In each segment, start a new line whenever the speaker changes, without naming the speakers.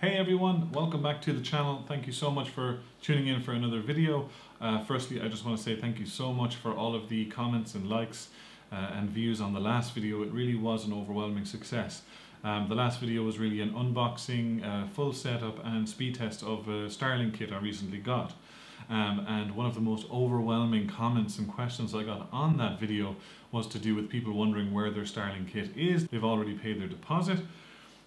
Hey everyone, welcome back to the channel. Thank you so much for tuning in for another video. Uh, firstly, I just want to say thank you so much for all of the comments and likes uh, and views on the last video. It really was an overwhelming success. Um, the last video was really an unboxing, uh, full setup and speed test of a Starlink kit I recently got. Um, and one of the most overwhelming comments and questions I got on that video was to do with people wondering where their Starlink kit is. They've already paid their deposit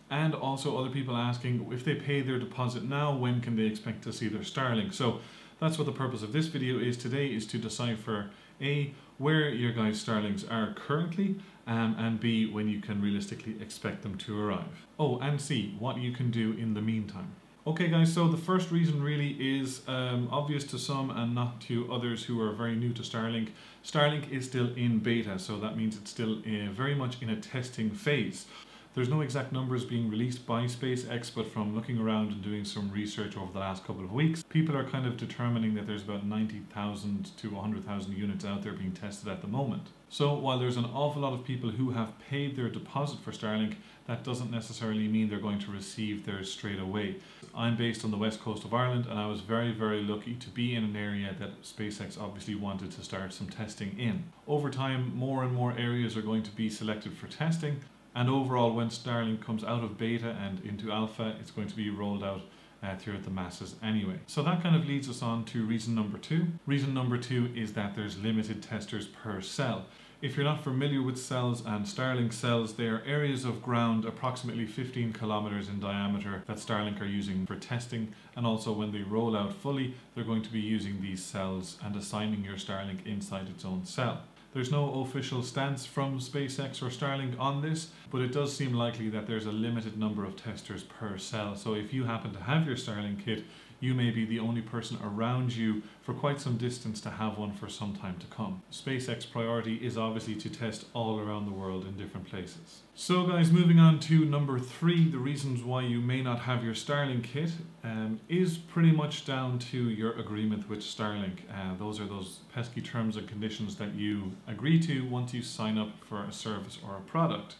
and also other people asking if they pay their deposit now, when can they expect to see their Starlink? So that's what the purpose of this video is today is to decipher A, where your guys' Starlinks are currently, um, and B, when you can realistically expect them to arrive. Oh, and C, what you can do in the meantime. Okay guys, so the first reason really is um, obvious to some and not to others who are very new to Starlink. Starlink is still in beta, so that means it's still uh, very much in a testing phase. There's no exact numbers being released by SpaceX, but from looking around and doing some research over the last couple of weeks, people are kind of determining that there's about 90,000 to 100,000 units out there being tested at the moment. So while there's an awful lot of people who have paid their deposit for Starlink, that doesn't necessarily mean they're going to receive theirs straight away. I'm based on the west coast of Ireland and I was very, very lucky to be in an area that SpaceX obviously wanted to start some testing in. Over time, more and more areas are going to be selected for testing and overall, when Starlink comes out of beta and into alpha, it's going to be rolled out uh, throughout the masses anyway. So that kind of leads us on to reason number two. Reason number two is that there's limited testers per cell. If you're not familiar with cells and Starlink cells, they are areas of ground approximately 15 kilometers in diameter that Starlink are using for testing. And also when they roll out fully, they're going to be using these cells and assigning your Starlink inside its own cell. There's no official stance from SpaceX or Starlink on this, but it does seem likely that there's a limited number of testers per cell. So if you happen to have your Starlink kit, you may be the only person around you for quite some distance to have one for some time to come. SpaceX priority is obviously to test all around the world in different places. So guys, moving on to number three, the reasons why you may not have your Starlink kit um, is pretty much down to your agreement with Starlink. Uh, those are those pesky terms and conditions that you agree to once you sign up for a service or a product.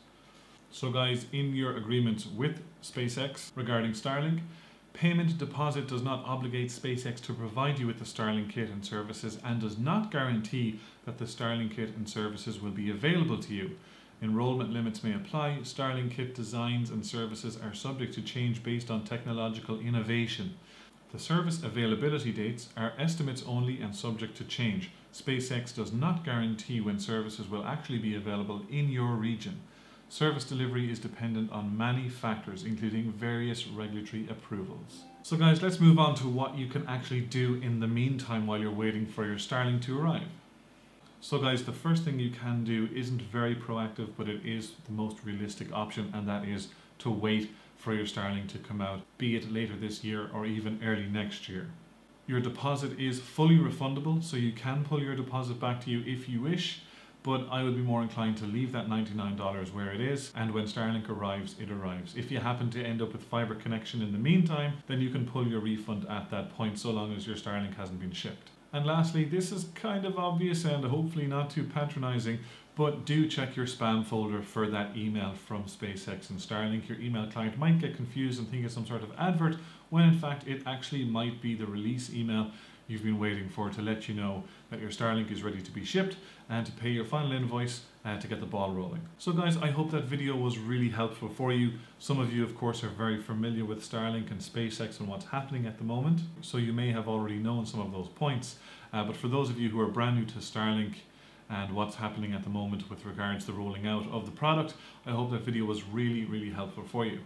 So guys, in your agreements with SpaceX regarding Starlink, Payment deposit does not obligate SpaceX to provide you with the Starlink kit and services and does not guarantee that the Starlink kit and services will be available to you. Enrollment limits may apply. Starlink kit designs and services are subject to change based on technological innovation. The service availability dates are estimates only and subject to change. SpaceX does not guarantee when services will actually be available in your region. Service delivery is dependent on many factors, including various regulatory approvals. So guys, let's move on to what you can actually do in the meantime while you're waiting for your Starlink to arrive. So guys, the first thing you can do isn't very proactive, but it is the most realistic option, and that is to wait for your Starlink to come out, be it later this year or even early next year. Your deposit is fully refundable, so you can pull your deposit back to you if you wish, but I would be more inclined to leave that $99 where it is and when Starlink arrives, it arrives. If you happen to end up with fiber connection in the meantime, then you can pull your refund at that point so long as your Starlink hasn't been shipped. And lastly, this is kind of obvious and hopefully not too patronizing, but do check your spam folder for that email from SpaceX and Starlink. Your email client might get confused and think it's some sort of advert, when in fact it actually might be the release email you've been waiting for to let you know that your Starlink is ready to be shipped and to pay your final invoice uh, to get the ball rolling. So guys, I hope that video was really helpful for you. Some of you, of course, are very familiar with Starlink and SpaceX and what's happening at the moment, so you may have already known some of those points. Uh, but for those of you who are brand new to Starlink, and what's happening at the moment with regards to the rolling out of the product. I hope that video was really, really helpful for you.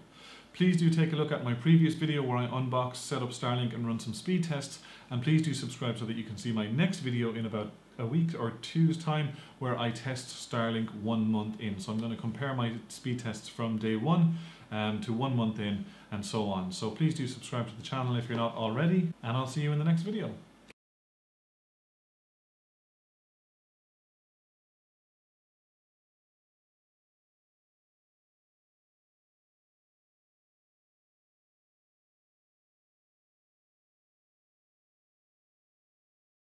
Please do take a look at my previous video where I unbox, set up Starlink and run some speed tests. And please do subscribe so that you can see my next video in about a week or two's time where I test Starlink one month in. So I'm going to compare my speed tests from day one um, to one month in and so on. So please do subscribe to the channel if you're not already and I'll see you in the next video.